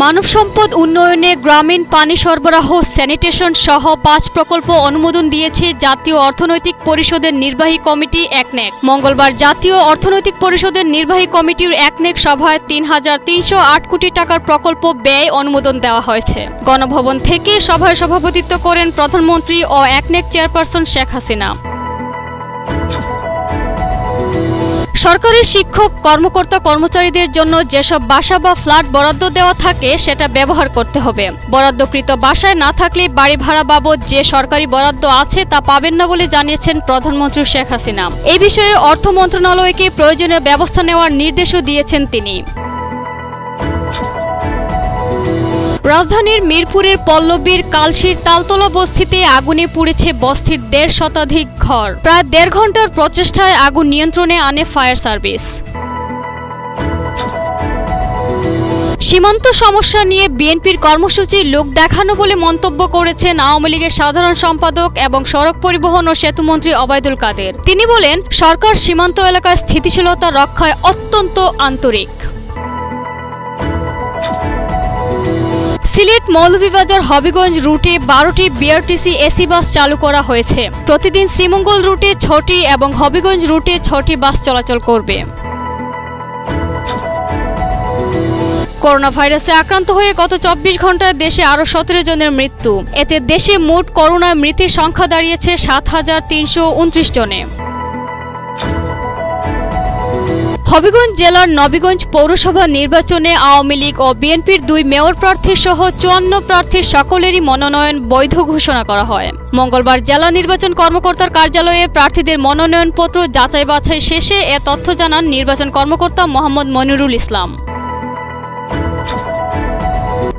মানব সম্পদ উন্নয়নে গ্রামীণ পানি সরবরাহ স্যানিটেশন সহ পাঁচ প্রকল্প অনুমোদন দিয়েছে জাতীয় অর্থনৈতিক পরিষদের নির্বাহী কমিটি একনেক। মঙ্গলবার জাতীয় অর্থনৈতিক পরিষদের নির্বাহী কমিটির একনেক সভায় তিন হাজার তিনশো আট কোটি টাকার প্রকল্প ব্যয় অনুমোদন দেওয়া হয়েছে। গণভবন থেকে সভায় সভাপতিত্ব করেন প্রধানমন্ত্রী ও একনেক চেয়ারপারসন শেখ হাসিনা। সরকারি শিক্ষক, কর্মকর্তা, কর্মচারীদের জন্য যেসব বাসা বা ফ্ল্যাট বরাদ্দ দেওয়া থাকে, সেটা ব্যবহার করতে হবে। বরাদ্দকৃত বাসায় না থাকলে বাড়ি ভাড়া বাবদ যে সরকারি বরাদ্দ আছে, তা পাবেন না বলে জানিয়েছেন প্রধানমন্ত্রী শেখ হাসিনা। এই বিষয়ে অর্থ মন্ত্রণালয়কে প্রয়োজনীয় ব্যবস্থা নেওয়ার নির্দেশও দিয়েছেন তিনি। রাজধানীর মিরপুরের পল্লবীর কালশির তালতলা বস্তিতে আগুনে পুড়েছে বস্তির দেড় শতাধিক ঘর। প্রায় দেড় ঘণ্টার প্রচেষ্টায় আগুন নিয়ন্ত্রণে আনে ফায়ার সার্ভিস। সীমান্ত সমস্যা নিয়ে বিএনপির কর্মসূচি লোক দেখানো বলে মন্তব্য করেছেন আওয়ামী লীগের সাধারণ সম্পাদক এবং সড়ক পরিবহন ও সেতুমন্ত্রী অবায়দুল কাদের। তিনি বলেন, সরকার সীমান্ত এলাকায় স্থিতিশীলতা রক্ষায় অত্যন্ত আন্তরিক। সিলেট মৌলভীবাজার হবিগঞ্জ রুটে বারোটি বিআরটিসি এসি বাস চালু করা হয়েছে। প্রতিদিন শ্রীমঙ্গল রুটে ছটি এবং হবিগঞ্জ রুটে ছটি বাস চলাচল করবে। করোনা ভাইরাসে আক্রান্ত হয়ে গত চব্বিশ ঘন্টায় দেশে আরও সতেরো জনের মৃত্যু। এতে দেশে মোট করোনা মৃতের সংখ্যা দাঁড়িয়েছে সাত হাজার তিনশো উনত্রিশ জনে। হবিগঞ্জ জেলার নবীগঞ্জ পৌরসভা নির্বাচনে আওয়ামী লীগ ও বিএনপির দুই মেয়র প্রার্থী সহ চুয়ান্ন প্রার্থীর সকলেরই মনোনয়ন বৈধ ঘোষণা করা হয়। মঙ্গলবার জেলা নির্বাচন কর্মকর্তার কার্যালয়ে প্রার্থীদের মনোনয়নপত্র যাচাই বাছাই শেষে এ তথ্য জানান নির্বাচন কর্মকর্তা মোহাম্মদ মনিরুল ইসলাম।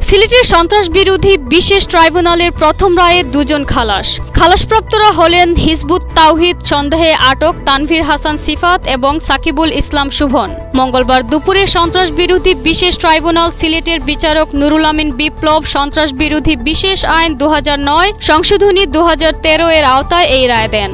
সিলেটের সন্ত্রাস বিরোধী বিশেষ ট্রাইব্যুনালের প্রথম রায়ে দুজন খালাস। খালাসপ্রাপ্তরা হলেন হিজবুত তাওহিদ সন্দেহে আটক তানভীর হাসান সিফাত এবং সাকিবুল ইসলাম শুভন। মঙ্গলবার দুপুরে সন্ত্রাস বিরোধী বিশেষ ট্রাইব্যুনাল সিলেটের বিচারক নুরুল আমিন বিপ্লব সন্ত্রাস বিরোধী বিশেষ আইন দু হাজার নয়, সংশোধনী দু হাজার তেরো এর আওতায় এই রায় দেন।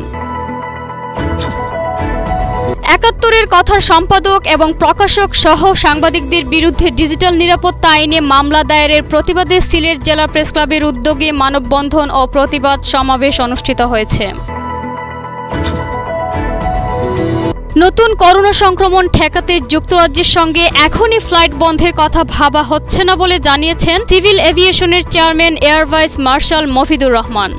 একাত্তরের কথার সম্পাদক এবং প্রকাশক সহ সাংবাদিকদের বিরুদ্ধে ডিজিটাল নিরাপত্তা আইনে মামলা দায়েরের প্রতিবাদে সিলেট জেলা প্রেস ক্লাবের উদ্যোগে মানববন্ধন ও প্রতিবাদ সমাবেশ অনুষ্ঠিত হয়েছে। নতুন করোনা সংক্রমণ ঠেকাতে যুক্তরাজ্যের সঙ্গে এখনই ফ্লাইট বন্ধের কথা ভাবা হচ্ছে না বলে জানিয়েছেন civil এভিয়েশনের chairman air vice marshal Mafidur Rahman.